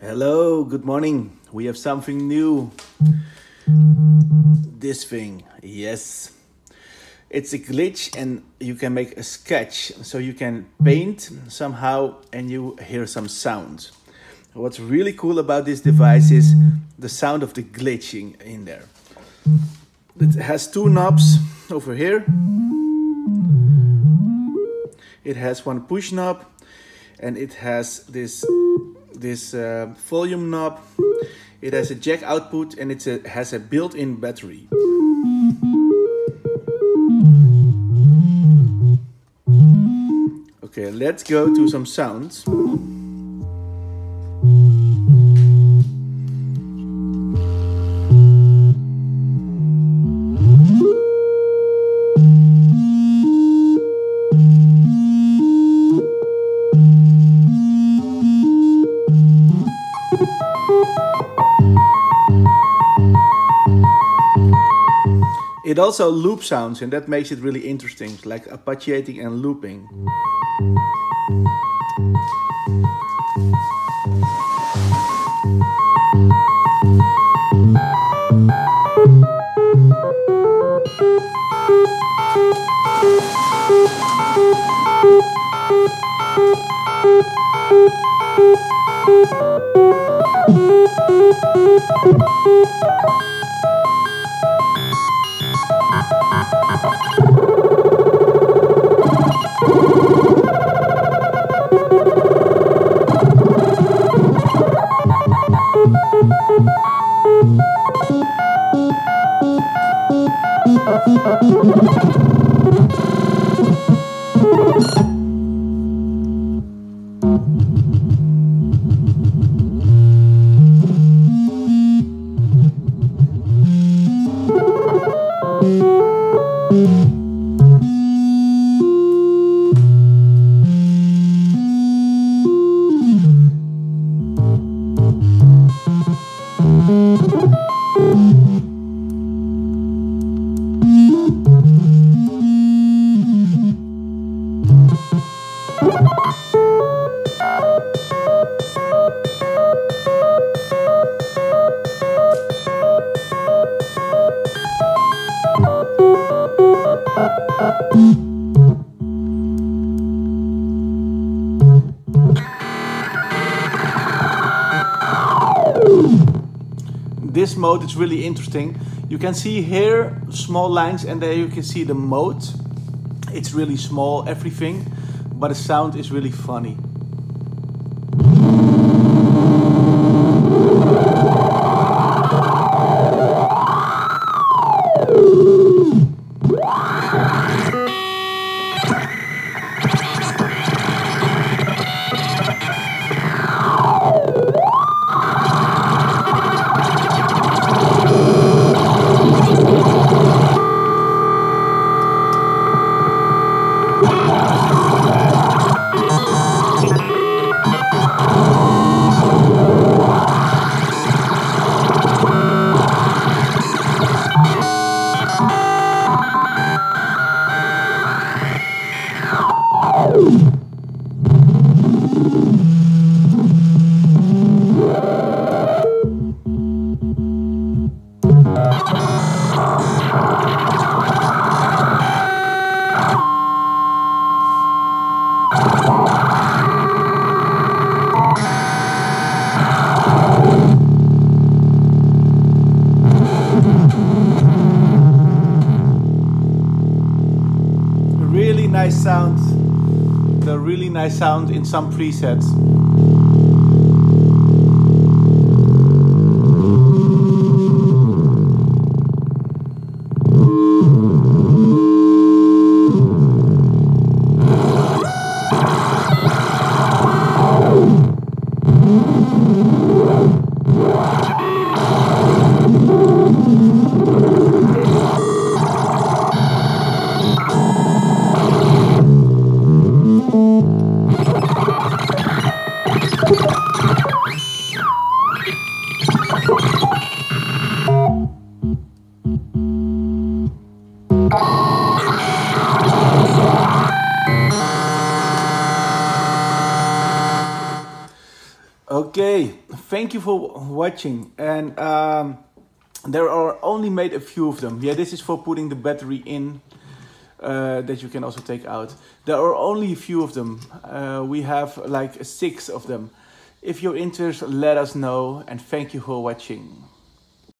Hello, good morning. We have something new. This thing, yes. It's a glitch and you can make a sketch. So you can paint somehow and you hear some sound. What's really cool about this device is the sound of the glitching in there. It has two knobs over here. It has one push knob and it has this this uh, volume knob. It has a jack output and it has a built-in battery. Okay, let's go to some sounds. It also loop sounds and that makes it really interesting, like arpeggiating and looping. Thank this mode is really interesting. You can see here small lines and there you can see the mode. It's really small, everything, but the sound is really funny. Really nice sound a really nice sound in some presets. Okay, thank you for watching. And um, there are only made a few of them. Yeah, this is for putting the battery in uh, that you can also take out. There are only a few of them. Uh, we have like six of them. If you're interested, let us know. And thank you for watching.